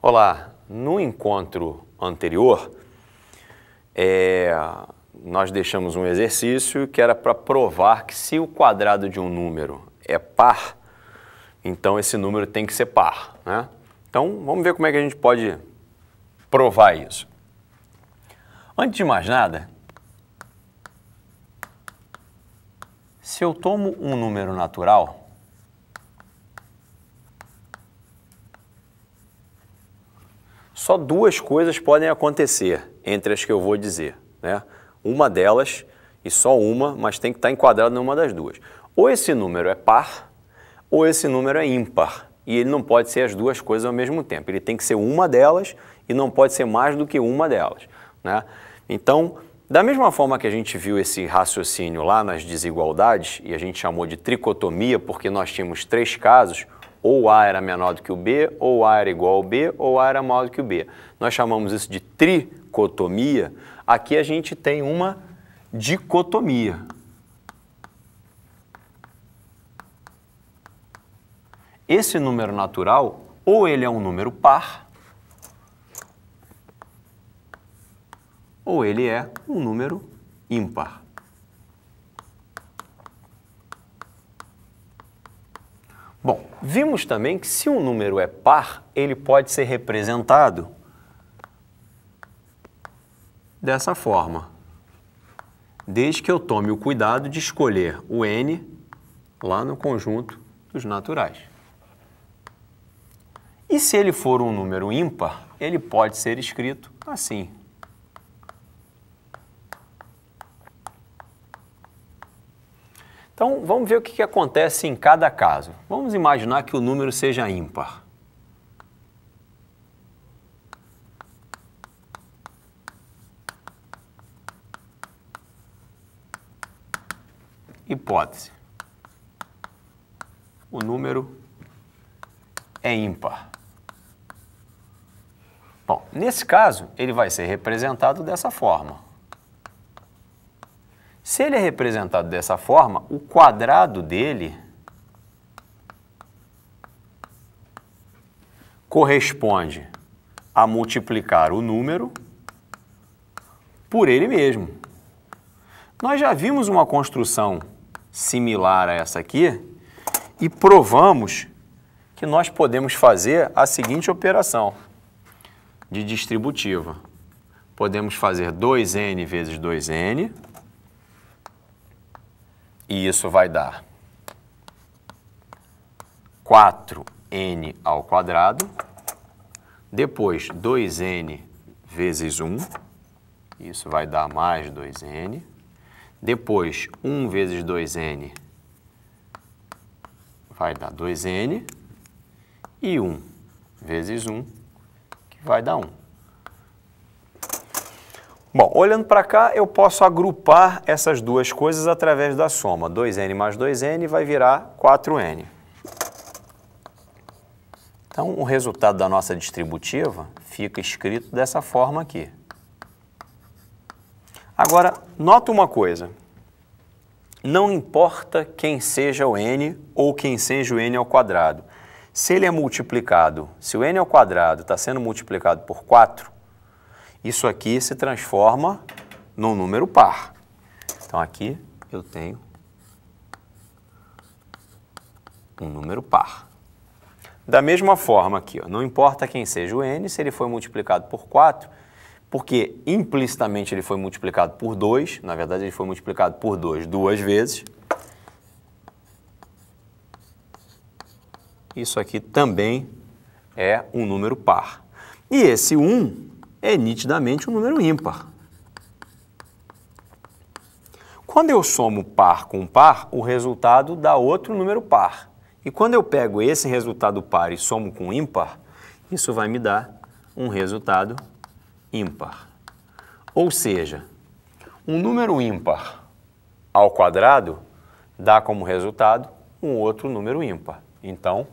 Olá, no encontro anterior, é, nós deixamos um exercício que era para provar que se o quadrado de um número é par, então esse número tem que ser par. Né? Então vamos ver como é que a gente pode provar isso. Antes de mais nada, se eu tomo um número natural, Só duas coisas podem acontecer entre as que eu vou dizer. Né? Uma delas, e só uma, mas tem que estar enquadrado numa das duas. Ou esse número é par, ou esse número é ímpar. E ele não pode ser as duas coisas ao mesmo tempo. Ele tem que ser uma delas e não pode ser mais do que uma delas. Né? Então, da mesma forma que a gente viu esse raciocínio lá nas desigualdades, e a gente chamou de tricotomia porque nós tínhamos três casos, ou A era menor do que o B, ou A era igual ao B, ou A era maior do que o B. Nós chamamos isso de tricotomia. Aqui a gente tem uma dicotomia. Esse número natural, ou ele é um número par, ou ele é um número ímpar. Vimos também que se um número é par, ele pode ser representado dessa forma. Desde que eu tome o cuidado de escolher o n lá no conjunto dos naturais. E se ele for um número ímpar, ele pode ser escrito assim. Então, vamos ver o que, que acontece em cada caso. Vamos imaginar que o número seja ímpar. Hipótese. O número é ímpar. Bom, nesse caso, ele vai ser representado dessa forma. Se ele é representado dessa forma, o quadrado dele corresponde a multiplicar o número por ele mesmo. Nós já vimos uma construção similar a essa aqui e provamos que nós podemos fazer a seguinte operação de distributiva. Podemos fazer 2n vezes 2n e isso vai dar 4n ao quadrado, depois 2n vezes 1, isso vai dar mais 2n, depois 1 vezes 2n vai dar 2n, e 1 vezes 1, que vai dar 1. Bom, olhando para cá, eu posso agrupar essas duas coisas através da soma. 2n mais 2n vai virar 4n. Então, o resultado da nossa distributiva fica escrito dessa forma aqui. Agora, nota uma coisa. Não importa quem seja o n ou quem seja o n ao quadrado. Se ele é multiplicado, se o n ao quadrado está sendo multiplicado por 4, isso aqui se transforma num número par. Então aqui eu tenho um número par. Da mesma forma aqui, ó, não importa quem seja o n, se ele foi multiplicado por 4, porque implicitamente ele foi multiplicado por 2, na verdade ele foi multiplicado por 2 duas vezes. Isso aqui também é um número par. E esse 1 é nitidamente um número ímpar. Quando eu somo par com par, o resultado dá outro número par. E quando eu pego esse resultado par e somo com ímpar, isso vai me dar um resultado ímpar. Ou seja, um número ímpar ao quadrado dá como resultado um outro número ímpar. Então,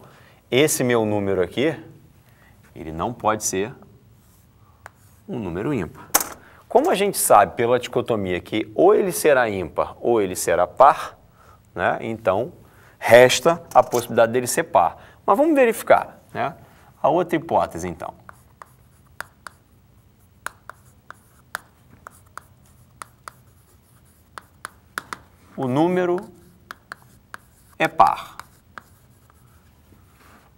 esse meu número aqui, ele não pode ser um número ímpar. Como a gente sabe pela dicotomia que ou ele será ímpar ou ele será par, né? então resta a possibilidade dele ser par. Mas vamos verificar né? a outra hipótese, então. O número é par.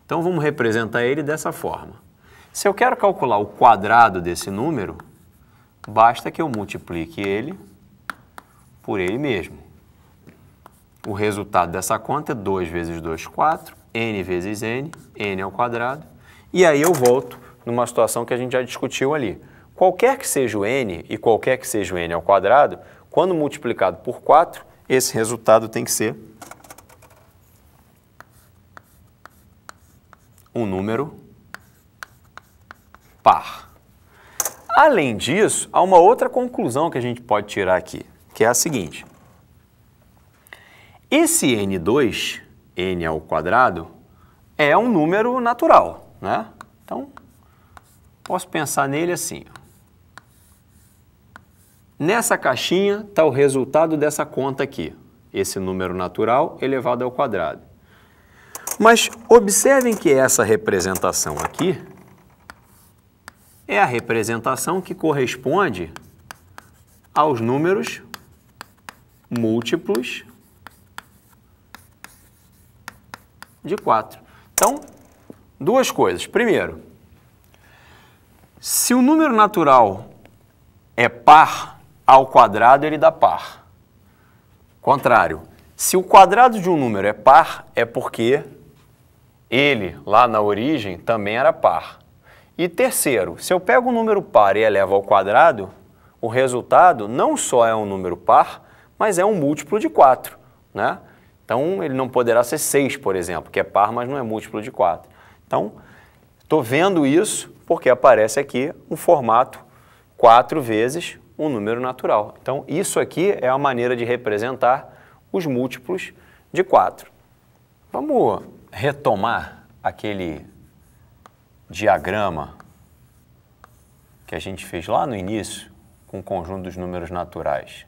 Então vamos representar ele dessa forma. Se eu quero calcular o quadrado desse número, basta que eu multiplique ele por ele mesmo. O resultado dessa conta é 2 vezes 2, 4, n vezes n, n ao quadrado, e aí eu volto numa situação que a gente já discutiu ali. Qualquer que seja o n e qualquer que seja o n ao quadrado, quando multiplicado por 4, esse resultado tem que ser um número par. Além disso, há uma outra conclusão que a gente pode tirar aqui, que é a seguinte. Esse n2, n ao quadrado, é um número natural, né? Então, posso pensar nele assim. Nessa caixinha está o resultado dessa conta aqui, esse número natural elevado ao quadrado. Mas observem que essa representação aqui é a representação que corresponde aos números múltiplos de 4. Então, duas coisas. Primeiro, se o número natural é par ao quadrado, ele dá par. Contrário, se o quadrado de um número é par, é porque ele, lá na origem, também era par. E terceiro, se eu pego um número par e elevo ao quadrado, o resultado não só é um número par, mas é um múltiplo de 4. Né? Então, ele não poderá ser 6, por exemplo, que é par, mas não é múltiplo de 4. Então, estou vendo isso porque aparece aqui um formato 4 vezes um número natural. Então, isso aqui é a maneira de representar os múltiplos de 4. Vamos retomar aquele diagrama que a gente fez lá no início com o conjunto dos números naturais,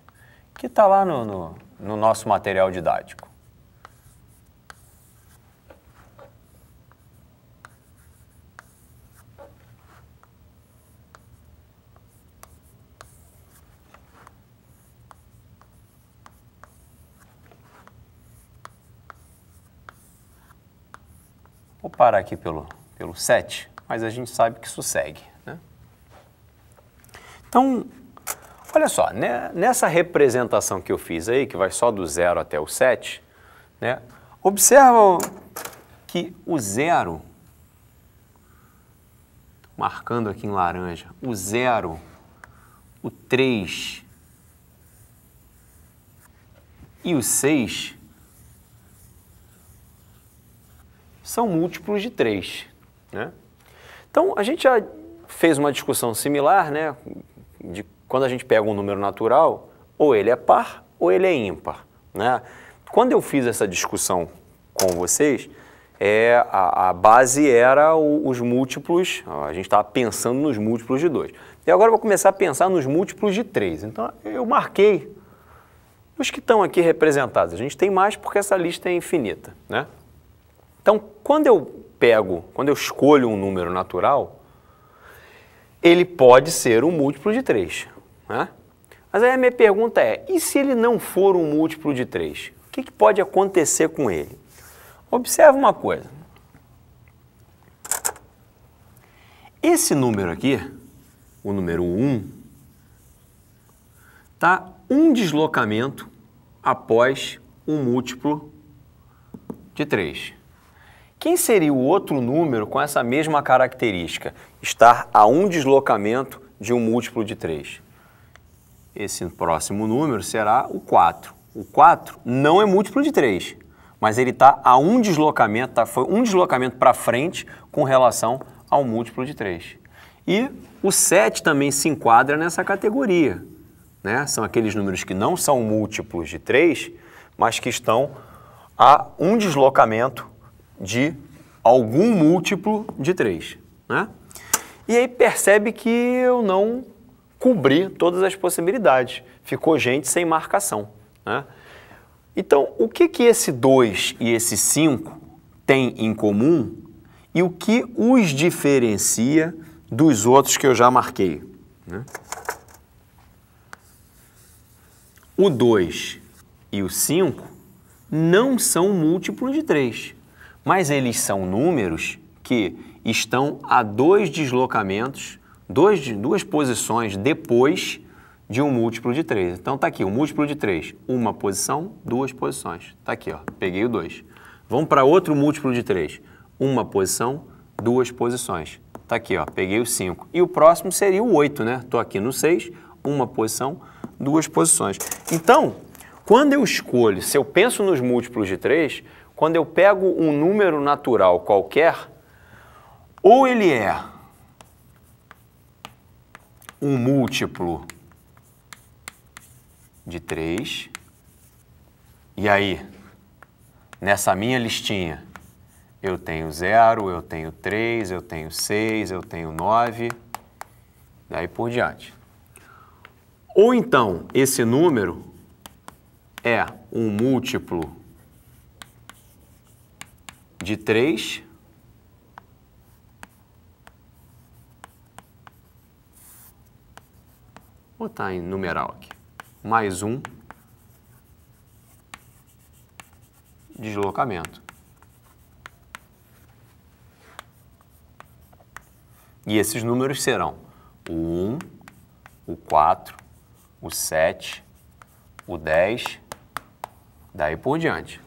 que está lá no, no, no nosso material didático. Vou parar aqui pelo, pelo 7, mas a gente sabe que isso segue. Né? Então, olha só, né, nessa representação que eu fiz aí, que vai só do 0 até o 7, né, observa que o 0, marcando aqui em laranja, o 0, o 3 e o 6 são múltiplos de 3. Né? Então, a gente já fez uma discussão similar, né, de quando a gente pega um número natural, ou ele é par ou ele é ímpar. Né? Quando eu fiz essa discussão com vocês, é, a, a base era o, os múltiplos, a gente estava pensando nos múltiplos de 2. E agora eu vou começar a pensar nos múltiplos de 3. Então, eu marquei os que estão aqui representados. A gente tem mais porque essa lista é infinita. Né? Então, quando eu pego, quando eu escolho um número natural, ele pode ser um múltiplo de 3. Né? Mas aí a minha pergunta é, e se ele não for um múltiplo de 3? O que, que pode acontecer com ele? Observe uma coisa. Esse número aqui, o número 1, está um deslocamento após um múltiplo de 3. Quem seria o outro número com essa mesma característica? Estar a um deslocamento de um múltiplo de 3. Esse próximo número será o 4. O 4 não é múltiplo de 3, mas ele está a um deslocamento, tá, foi um deslocamento para frente com relação ao múltiplo de 3. E o 7 também se enquadra nessa categoria. Né? São aqueles números que não são múltiplos de 3, mas que estão a um deslocamento de algum múltiplo de 3. Né? E aí percebe que eu não cobri todas as possibilidades. Ficou gente sem marcação. Né? Então, o que, que esse 2 e esse 5 têm em comum e o que os diferencia dos outros que eu já marquei? Né? O 2 e o 5 não são múltiplos de 3, mas eles são números que estão a dois deslocamentos, dois, duas posições depois de um múltiplo de 3. Então está aqui, o múltiplo de 3, uma posição, duas posições. Está aqui, ó, peguei o 2. Vamos para outro múltiplo de 3, uma posição, duas posições. Está aqui, ó, peguei o 5. E o próximo seria o 8, né? Estou aqui no 6, uma posição, duas posições. Então, quando eu escolho, se eu penso nos múltiplos de 3, quando eu pego um número natural qualquer, ou ele é um múltiplo de 3, e aí, nessa minha listinha, eu tenho 0, eu tenho 3, eu tenho 6, eu tenho 9, daí por diante. Ou então, esse número é um múltiplo de 3 Vou botar em numeral aqui. Mais um deslocamento. E esses números serão o 1, o 4, o 7, o 10, daí por diante.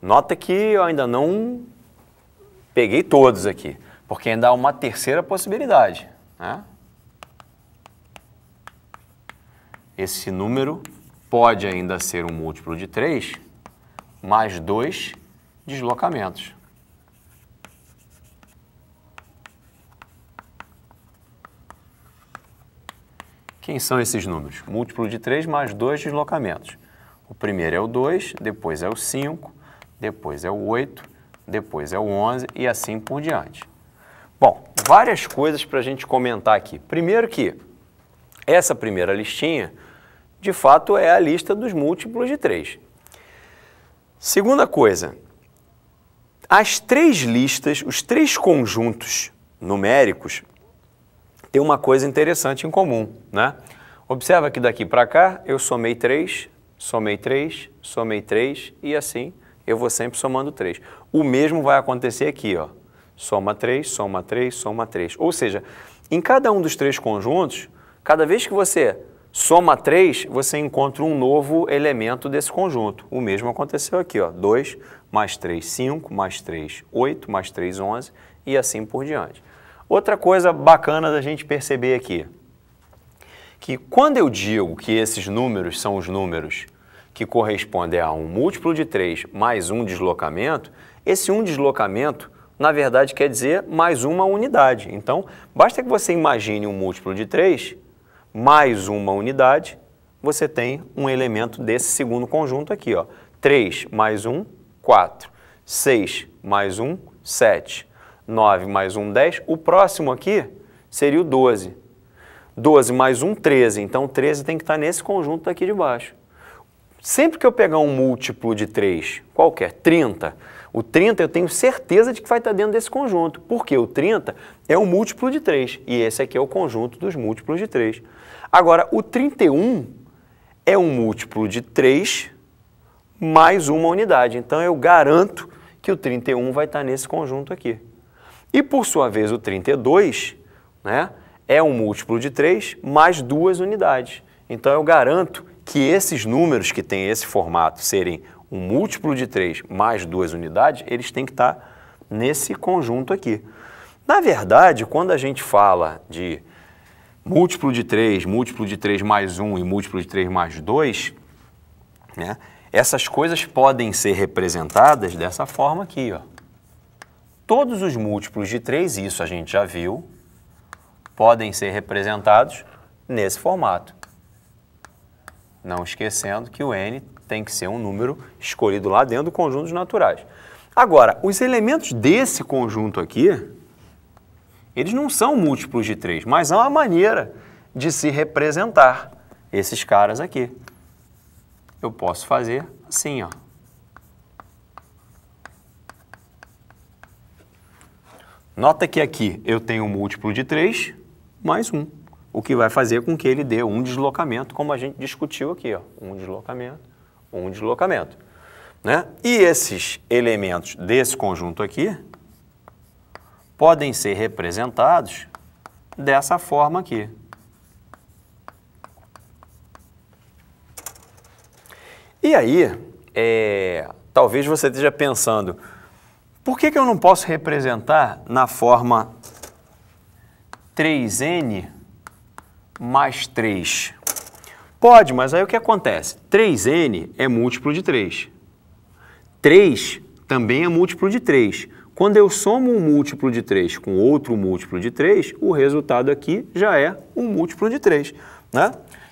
Nota que eu ainda não peguei todos aqui, porque ainda há uma terceira possibilidade. Né? esse número pode ainda ser um múltiplo de 3 mais dois deslocamentos. Quem são esses números? Múltiplo de 3 mais dois deslocamentos. O primeiro é o 2, depois é o 5, depois é o 8, depois é o 11 e assim por diante. Bom, várias coisas para a gente comentar aqui. Primeiro que essa primeira listinha de fato é a lista dos múltiplos de 3. Segunda coisa, as três listas, os três conjuntos numéricos têm uma coisa interessante em comum, né? Observa que daqui para cá eu somei 3, somei 3, somei 3 e assim eu vou sempre somando 3. O mesmo vai acontecer aqui, ó. Soma 3, soma 3, soma 3. Ou seja, em cada um dos três conjuntos, cada vez que você Soma 3, você encontra um novo elemento desse conjunto. O mesmo aconteceu aqui, ó. 2 mais 3, 5, mais 3, 8, mais 3, 11 e assim por diante. Outra coisa bacana da gente perceber aqui, que quando eu digo que esses números são os números que correspondem a um múltiplo de 3 mais um deslocamento, esse um deslocamento, na verdade, quer dizer mais uma unidade. Então, basta que você imagine um múltiplo de 3 mais uma unidade, você tem um elemento desse segundo conjunto aqui. Ó. 3 mais 1, 4. 6 mais 1, 7. 9 mais 1, 10. O próximo aqui seria o 12. 12 mais 1, 13. Então, 13 tem que estar nesse conjunto aqui de baixo. Sempre que eu pegar um múltiplo de 3, qualquer, 30, o 30 eu tenho certeza de que vai estar dentro desse conjunto, porque o 30 é um múltiplo de 3, e esse aqui é o conjunto dos múltiplos de 3. Agora, o 31 é um múltiplo de 3 mais uma unidade. Então, eu garanto que o 31 vai estar nesse conjunto aqui. E, por sua vez, o 32 né, é um múltiplo de 3 mais duas unidades. Então, eu garanto que esses números que têm esse formato serem um múltiplo de 3 mais duas unidades, eles têm que estar nesse conjunto aqui. Na verdade, quando a gente fala de múltiplo de 3, múltiplo de 3 mais 1 e múltiplo de 3 mais 2, né, essas coisas podem ser representadas dessa forma aqui. Ó. Todos os múltiplos de 3, isso a gente já viu, podem ser representados nesse formato. Não esquecendo que o n tem que ser um número escolhido lá dentro do conjunto dos naturais. Agora, os elementos desse conjunto aqui, eles não são múltiplos de 3, mas há uma maneira de se representar esses caras aqui. Eu posso fazer assim, ó. Nota que aqui eu tenho um múltiplo de 3 mais 1, o que vai fazer com que ele dê um deslocamento, como a gente discutiu aqui. Ó. Um deslocamento, um deslocamento. Né? E esses elementos desse conjunto aqui podem ser representados dessa forma aqui. E aí, é, talvez você esteja pensando, por que, que eu não posso representar na forma 3n mais 3? Pode, mas aí o que acontece? 3n é múltiplo de 3. 3 também é múltiplo de 3. Quando eu somo um múltiplo de 3 com outro múltiplo de 3, o resultado aqui já é um múltiplo de 3. Né?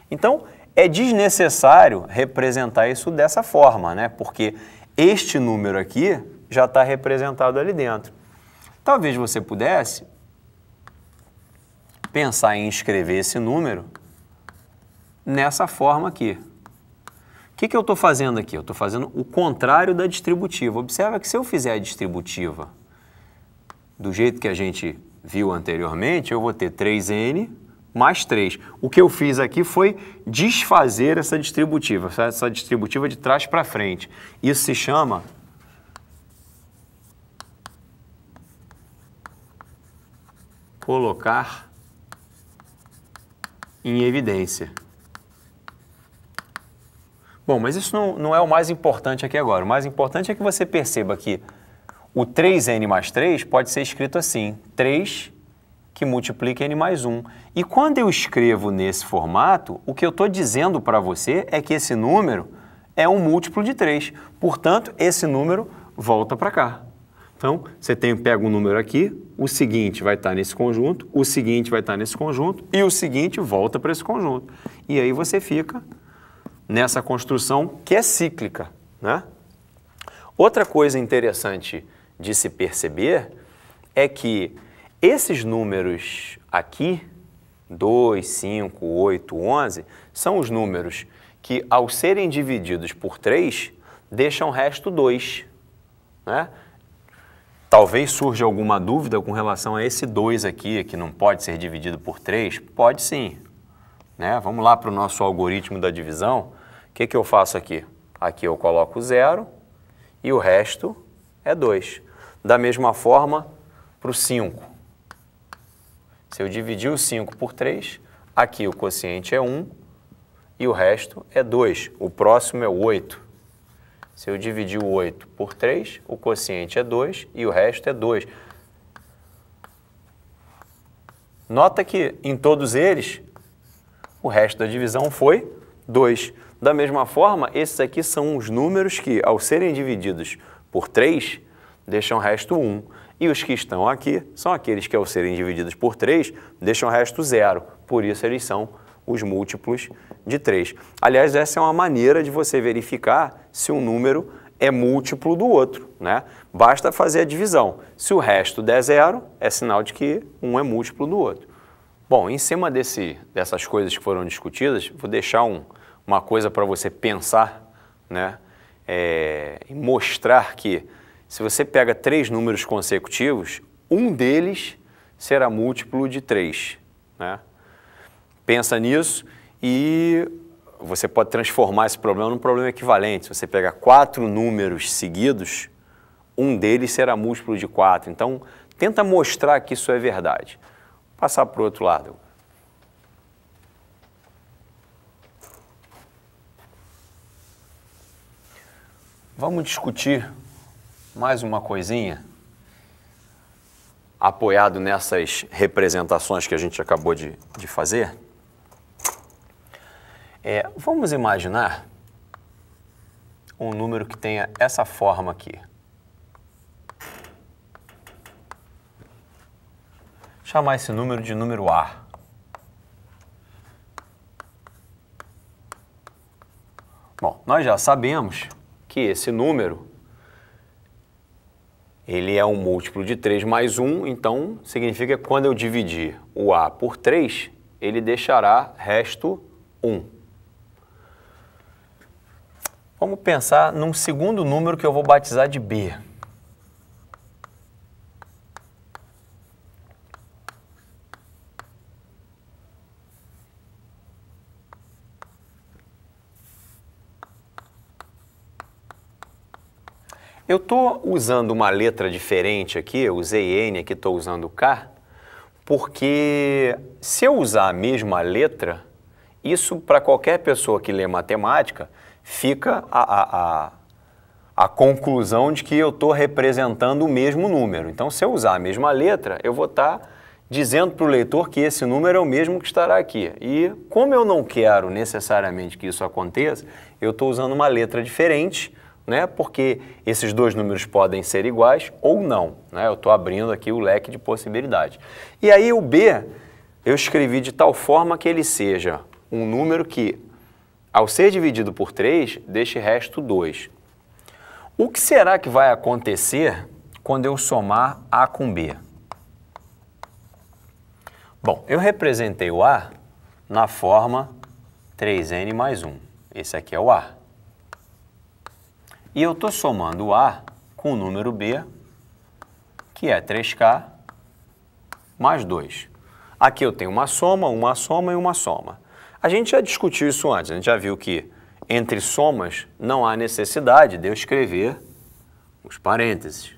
Então, é desnecessário representar isso dessa forma, né? porque este número aqui já está representado ali dentro. Talvez você pudesse pensar em escrever esse número nessa forma aqui. O que, que eu estou fazendo aqui? Eu estou fazendo o contrário da distributiva. Observa que se eu fizer a distributiva do jeito que a gente viu anteriormente, eu vou ter 3n mais 3. O que eu fiz aqui foi desfazer essa distributiva, essa distributiva de trás para frente. Isso se chama colocar em evidência. Bom, mas isso não, não é o mais importante aqui agora. O mais importante é que você perceba que o 3n mais 3 pode ser escrito assim, 3 que multiplica n mais 1. E quando eu escrevo nesse formato, o que eu estou dizendo para você é que esse número é um múltiplo de 3. Portanto, esse número volta para cá. Então, você tem, pega um número aqui, o seguinte vai estar tá nesse conjunto, o seguinte vai estar tá nesse conjunto e o seguinte volta para esse conjunto. E aí você fica nessa construção que é cíclica. Né? Outra coisa interessante de se perceber é que esses números aqui, 2, 5, 8, 11, são os números que, ao serem divididos por 3, deixam resto 2. Né? Talvez surja alguma dúvida com relação a esse 2 aqui, que não pode ser dividido por 3. Pode sim. Né? Vamos lá para o nosso algoritmo da divisão que, que eu faço aqui? Aqui eu coloco zero e o resto é 2. Da mesma forma, para o 5. Se eu dividir o 5 por 3, aqui o quociente é 1 e o resto é 2. O próximo é 8. Se eu dividir o 8 por 3, o quociente é 2 e o resto é 2. Nota que em todos eles, o resto da divisão foi 2. Da mesma forma, esses aqui são os números que, ao serem divididos por 3, deixam resto 1. E os que estão aqui são aqueles que, ao serem divididos por 3, deixam resto 0. Por isso, eles são os múltiplos de 3. Aliás, essa é uma maneira de você verificar se um número é múltiplo do outro. Né? Basta fazer a divisão. Se o resto der zero, é sinal de que um é múltiplo do outro. Bom, em cima desse, dessas coisas que foram discutidas, vou deixar um, uma coisa para você pensar, né? É, mostrar que se você pega três números consecutivos, um deles será múltiplo de 3. Né? Pensa nisso e você pode transformar esse problema num problema equivalente. Se você pegar quatro números seguidos, um deles será múltiplo de 4. Então, tenta mostrar que isso é verdade. Vou passar para o outro lado. Vamos discutir mais uma coisinha, apoiado nessas representações que a gente acabou de, de fazer. É, vamos imaginar um número que tenha essa forma aqui. Chamar esse número de número A. Bom, nós já sabemos que esse número ele é um múltiplo de 3 mais 1, então significa que quando eu dividir o A por 3, ele deixará resto 1. Vamos pensar num segundo número que eu vou batizar de B. Eu estou usando uma letra diferente aqui, eu usei N aqui, estou usando K, porque se eu usar a mesma letra, isso para qualquer pessoa que lê matemática, fica a, a, a, a conclusão de que eu estou representando o mesmo número. Então, se eu usar a mesma letra, eu vou estar tá dizendo para o leitor que esse número é o mesmo que estará aqui. E como eu não quero necessariamente que isso aconteça, eu estou usando uma letra diferente, né? porque esses dois números podem ser iguais ou não. Né? Eu estou abrindo aqui o leque de possibilidades. E aí o B eu escrevi de tal forma que ele seja um número que, ao ser dividido por 3, deixe resto 2. O que será que vai acontecer quando eu somar A com B? Bom, eu representei o A na forma 3n mais 1. Esse aqui é o A. E eu estou somando o A com o número B, que é 3K mais 2. Aqui eu tenho uma soma, uma soma e uma soma. A gente já discutiu isso antes, a gente já viu que entre somas não há necessidade de eu escrever os parênteses.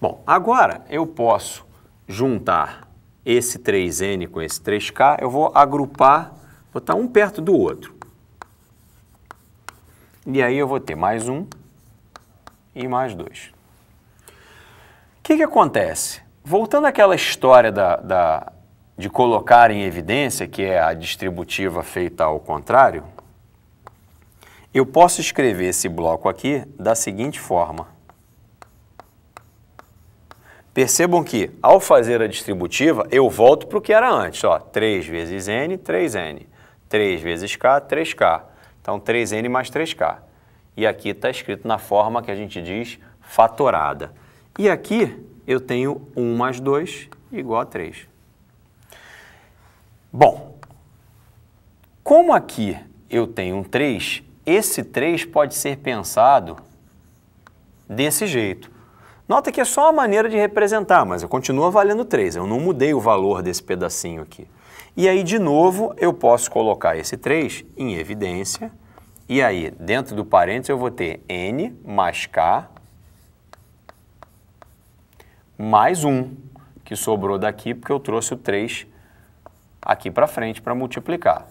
Bom, agora eu posso juntar esse 3n com esse 3k, eu vou agrupar, botar um perto do outro. E aí eu vou ter mais um e mais dois. O que, que acontece? Voltando àquela história da, da, de colocar em evidência, que é a distributiva feita ao contrário, eu posso escrever esse bloco aqui da seguinte forma. Percebam que, ao fazer a distributiva, eu volto para o que era antes. Ó, 3 vezes n, 3n. 3 vezes k, 3k. Então, 3n mais 3k. E aqui está escrito na forma que a gente diz fatorada. E aqui eu tenho 1 mais 2 igual a 3. Bom, como aqui eu tenho um 3, esse 3 pode ser pensado desse jeito. Nota que é só uma maneira de representar, mas eu continuo valendo 3, eu não mudei o valor desse pedacinho aqui. E aí, de novo, eu posso colocar esse 3 em evidência, e aí, dentro do parênteses, eu vou ter n mais k mais 1, que sobrou daqui porque eu trouxe o 3 aqui para frente para multiplicar.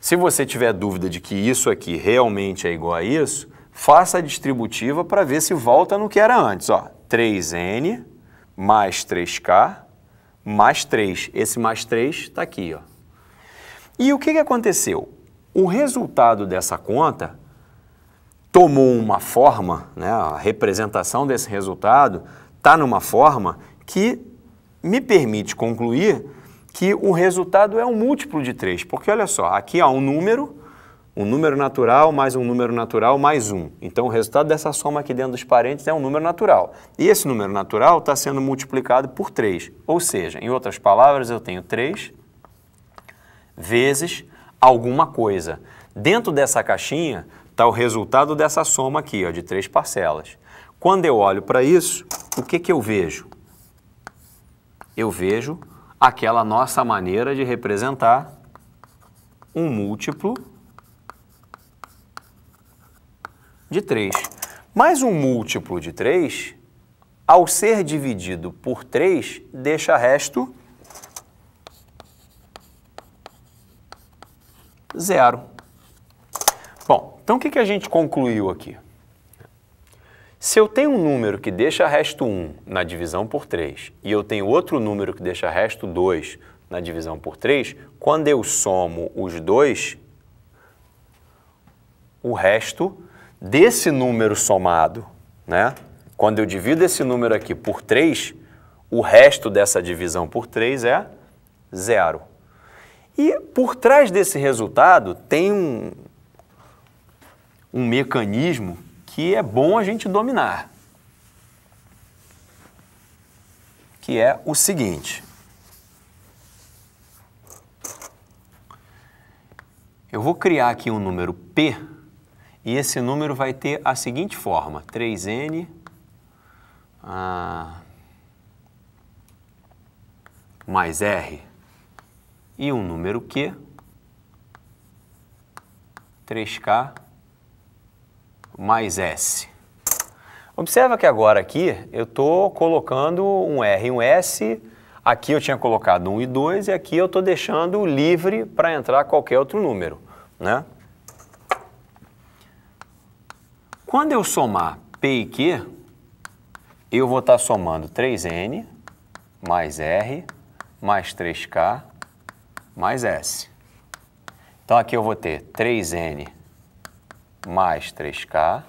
Se você tiver dúvida de que isso aqui realmente é igual a isso, faça a distributiva para ver se volta no que era antes. Ó, 3n mais 3k mais 3. Esse mais 3 está aqui. Ó. E o que, que aconteceu? O resultado dessa conta tomou uma forma, né, a representação desse resultado está numa forma que me permite concluir que o resultado é um múltiplo de 3. Porque olha só, aqui há um número um número natural mais um número natural mais um. Então, o resultado dessa soma aqui dentro dos parênteses é um número natural. E esse número natural está sendo multiplicado por 3. Ou seja, em outras palavras, eu tenho 3 vezes alguma coisa. Dentro dessa caixinha está o resultado dessa soma aqui, ó, de três parcelas. Quando eu olho para isso, o que, que eu vejo? Eu vejo aquela nossa maneira de representar um múltiplo de 3. Mas um múltiplo de 3, ao ser dividido por 3, deixa resto zero. Bom, então o que, que a gente concluiu aqui? Se eu tenho um número que deixa resto 1 na divisão por 3 e eu tenho outro número que deixa resto 2 na divisão por 3, quando eu somo os dois, o resto desse número somado, né? Quando eu divido esse número aqui por 3, o resto dessa divisão por 3 é zero. E por trás desse resultado tem um, um mecanismo que é bom a gente dominar, que é o seguinte. Eu vou criar aqui um número P e esse número vai ter a seguinte forma, 3n ah, mais r e um número q, 3K mais S. Observa que agora aqui eu estou colocando um R e um S, aqui eu tinha colocado 1 e 2 e aqui eu estou deixando livre para entrar qualquer outro número. Né? Quando eu somar P e Q, eu vou estar tá somando 3N mais R mais 3K mais S. Então aqui eu vou ter 3N mais 3K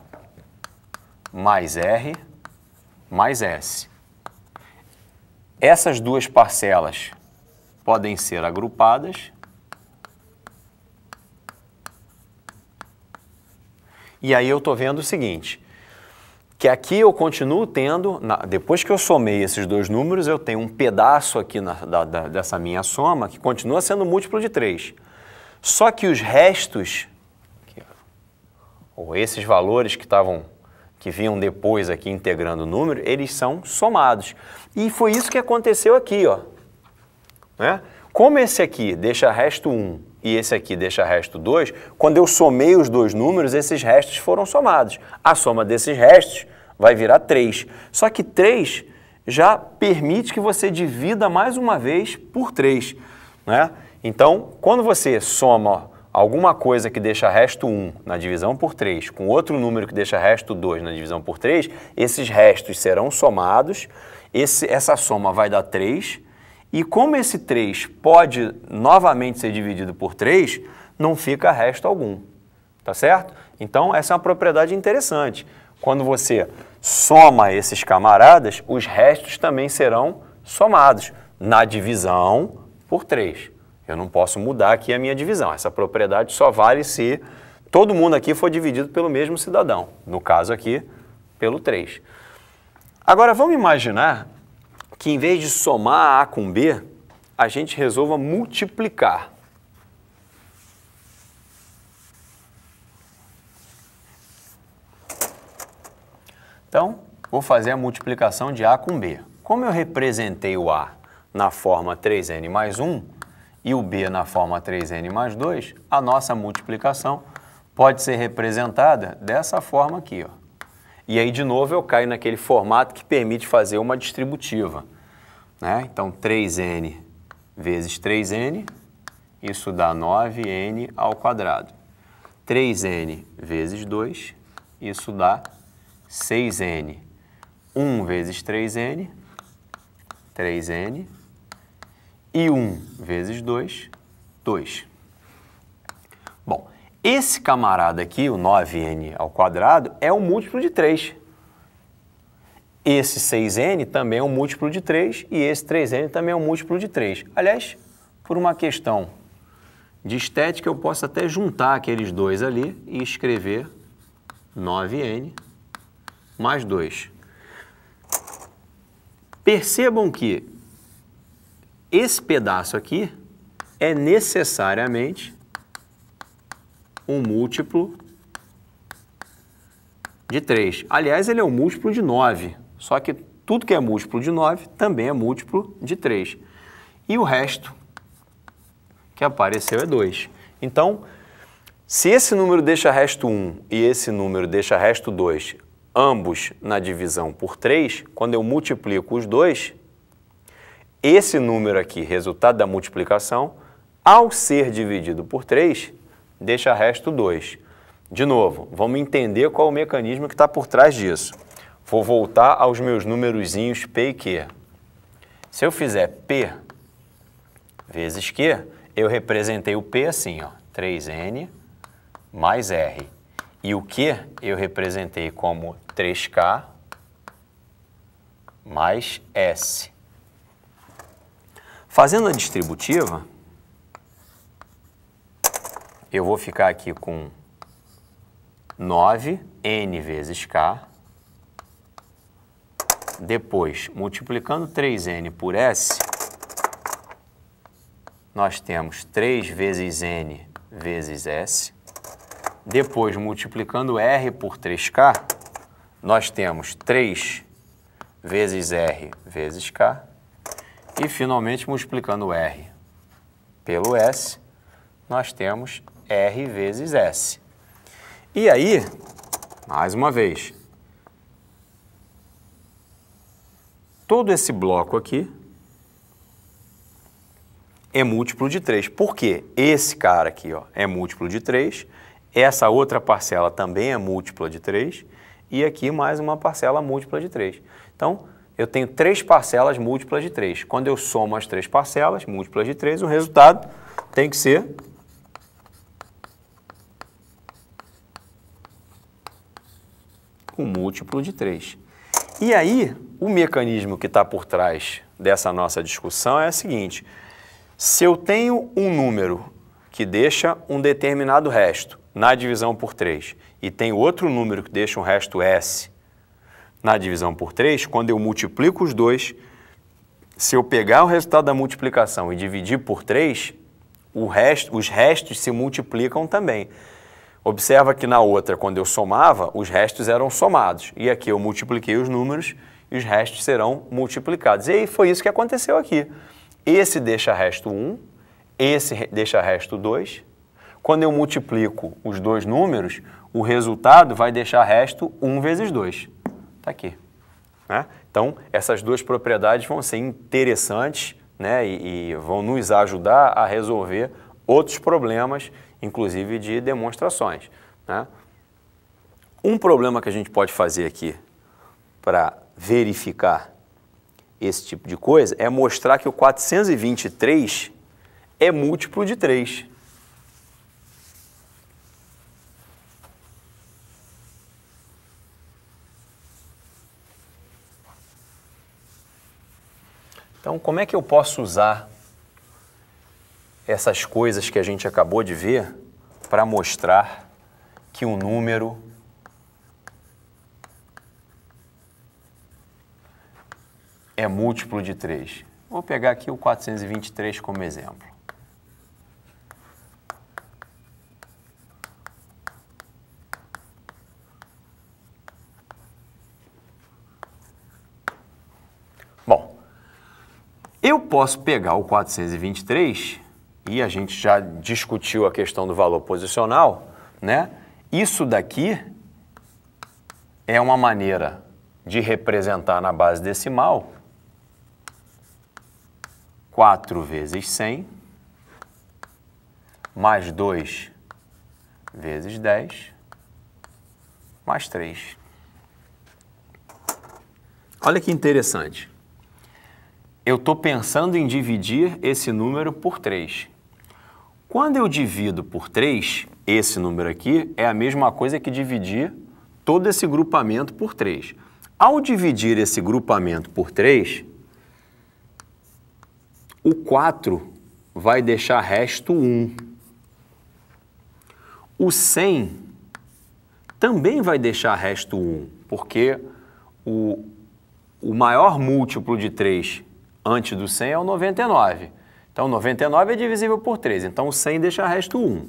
mais R mais S. Essas duas parcelas podem ser agrupadas e aí eu estou vendo o seguinte, que aqui eu continuo tendo, na, depois que eu somei esses dois números, eu tenho um pedaço aqui na, da, da, dessa minha soma que continua sendo múltiplo de 3. Só que os restos, ou esses valores que estavam que vinham depois aqui integrando o número, eles são somados. E foi isso que aconteceu aqui, ó. Né? Como esse aqui deixa resto 1 e esse aqui deixa resto 2, quando eu somei os dois números, esses restos foram somados. A soma desses restos vai virar 3. Só que 3 já permite que você divida mais uma vez por 3. Né? Então, quando você soma alguma coisa que deixa resto 1 na divisão por 3 com outro número que deixa resto 2 na divisão por 3, esses restos serão somados, esse, essa soma vai dar 3, e como esse 3 pode novamente ser dividido por 3, não fica resto algum, tá certo? Então, essa é uma propriedade interessante. Quando você soma esses camaradas, os restos também serão somados na divisão por 3. Eu não posso mudar aqui a minha divisão. Essa propriedade só vale se todo mundo aqui for dividido pelo mesmo cidadão. No caso aqui, pelo 3. Agora, vamos imaginar que em vez de somar A com B, a gente resolva multiplicar. Então, vou fazer a multiplicação de A com B. Como eu representei o A na forma 3n mais 1, e o b na forma 3n mais 2, a nossa multiplicação pode ser representada dessa forma aqui. Ó. E aí, de novo, eu caio naquele formato que permite fazer uma distributiva. Né? Então, 3n vezes 3n, isso dá 9n ao quadrado. 3n vezes 2, isso dá 6n. 1 vezes 3n, 3n e 1 vezes 2, 2. Bom, esse camarada aqui, o 9n ao quadrado, é um múltiplo de 3. Esse 6n também é um múltiplo de 3 e esse 3n também é um múltiplo de 3. Aliás, por uma questão de estética, eu posso até juntar aqueles dois ali e escrever 9n mais 2. Percebam que esse pedaço aqui é necessariamente um múltiplo de 3. Aliás, ele é um múltiplo de 9, só que tudo que é múltiplo de 9 também é múltiplo de 3. E o resto que apareceu é 2. Então, se esse número deixa resto 1 e esse número deixa resto 2, ambos na divisão por 3, quando eu multiplico os dois, esse número aqui, resultado da multiplicação, ao ser dividido por 3, deixa resto 2. De novo, vamos entender qual o mecanismo que está por trás disso. Vou voltar aos meus númerozinhos P e Q. Se eu fizer P vezes Q, eu representei o P assim, ó, 3N mais R. E o Q eu representei como 3K mais S. Fazendo a distributiva, eu vou ficar aqui com 9n vezes k. Depois, multiplicando 3n por s, nós temos 3 vezes n vezes s. Depois, multiplicando r por 3k, nós temos 3 vezes r vezes k. E, finalmente, multiplicando R pelo S, nós temos R vezes S. E aí, mais uma vez, todo esse bloco aqui é múltiplo de 3. Por quê? Esse cara aqui ó, é múltiplo de 3, essa outra parcela também é múltipla de 3, e aqui mais uma parcela múltipla de 3. Então, eu tenho três parcelas múltiplas de 3. Quando eu somo as três parcelas múltiplas de 3, o resultado tem que ser um múltiplo de 3. E aí, o mecanismo que está por trás dessa nossa discussão é o seguinte, se eu tenho um número que deixa um determinado resto na divisão por 3 e tem outro número que deixa um resto S na divisão por 3, quando eu multiplico os dois, se eu pegar o resultado da multiplicação e dividir por 3, resto, os restos se multiplicam também. Observa que na outra, quando eu somava, os restos eram somados. E aqui eu multipliquei os números e os restos serão multiplicados. E aí foi isso que aconteceu aqui. Esse deixa resto 1, esse deixa resto 2. Quando eu multiplico os dois números, o resultado vai deixar resto 1 vezes 2. Está aqui. Né? Então, essas duas propriedades vão ser interessantes né, e, e vão nos ajudar a resolver outros problemas, inclusive de demonstrações. Né? Um problema que a gente pode fazer aqui para verificar esse tipo de coisa é mostrar que o 423 é múltiplo de 3. Então, como é que eu posso usar essas coisas que a gente acabou de ver para mostrar que um número é múltiplo de 3. Vou pegar aqui o 423 como exemplo. Bom, eu posso pegar o 423 e a gente já discutiu a questão do valor posicional, né? Isso daqui é uma maneira de representar na base decimal 4 vezes 100, mais 2 vezes 10, mais 3. Olha que interessante. Eu estou pensando em dividir esse número por 3. Quando eu divido por 3, esse número aqui é a mesma coisa que dividir todo esse grupamento por 3. Ao dividir esse grupamento por 3, o 4 vai deixar resto 1. O 100 também vai deixar resto 1, porque o, o maior múltiplo de 3 antes do 100 é o 99. Então, 99 é divisível por 3, então o 100 deixa resto 1.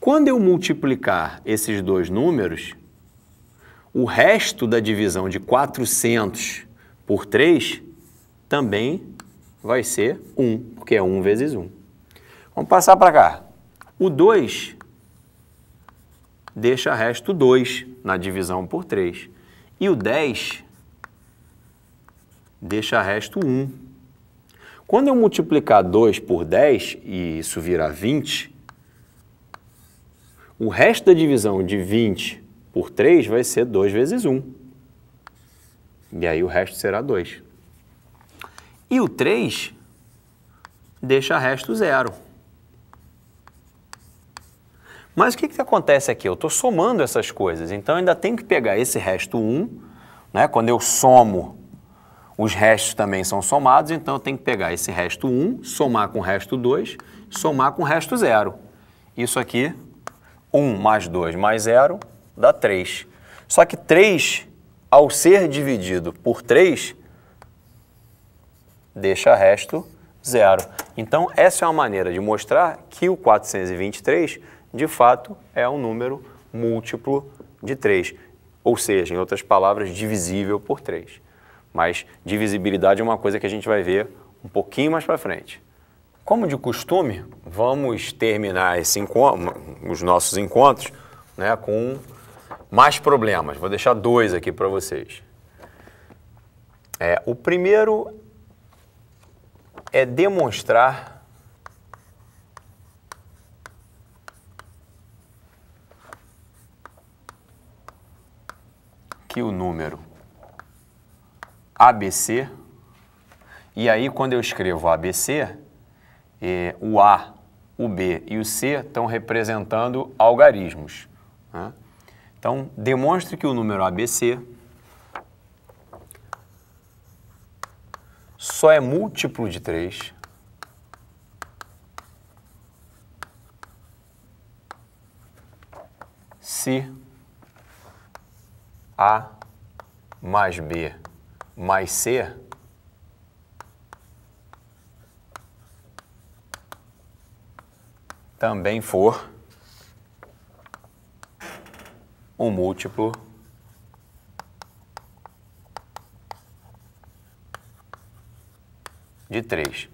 Quando eu multiplicar esses dois números, o resto da divisão de 400 por 3 também vai ser 1, porque é 1 vezes 1. Vamos passar para cá. O 2 deixa resto 2 na divisão por 3. E o 10 deixa resto 1. Quando eu multiplicar 2 por 10 e isso virar 20, o resto da divisão de 20 por 3 vai ser 2 vezes 1. E aí o resto será 2. E o 3 deixa resto zero. Mas o que, que acontece aqui? Eu estou somando essas coisas, então ainda tenho que pegar esse resto 1, né? quando eu somo, os restos também são somados, então eu tenho que pegar esse resto 1, somar com o resto 2, somar com o resto 0. Isso aqui, 1 mais 2 mais 0, dá 3. Só que 3, ao ser dividido por 3, deixa resto zero. Então, essa é uma maneira de mostrar que o 423, de fato, é um número múltiplo de 3. Ou seja, em outras palavras, divisível por 3. Mas divisibilidade é uma coisa que a gente vai ver um pouquinho mais para frente. Como de costume, vamos terminar esse os nossos encontros né, com mais problemas. Vou deixar dois aqui para vocês. É, o primeiro é demonstrar que o número ABC, e aí quando eu escrevo ABC, eh, o A, o B e o C estão representando algarismos. Né? Então, demonstre que o número ABC só é múltiplo de 3 se A mais B mais C também for um múltiplo de 3.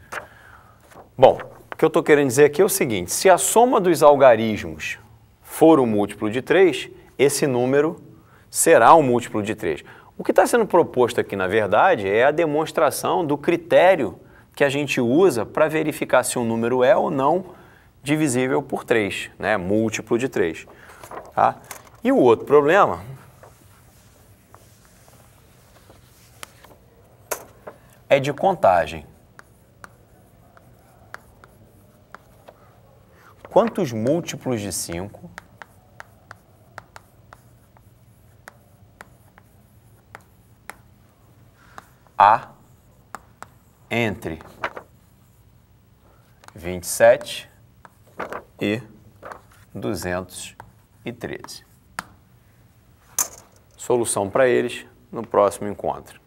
Bom, o que eu estou querendo dizer aqui é o seguinte, se a soma dos algarismos for um múltiplo de 3, esse número será um múltiplo de 3. O que está sendo proposto aqui, na verdade, é a demonstração do critério que a gente usa para verificar se um número é ou não divisível por 3, né? múltiplo de 3. Tá? E o outro problema é de contagem. Quantos múltiplos de 5 há entre 27 e 213. Solução para eles no próximo encontro.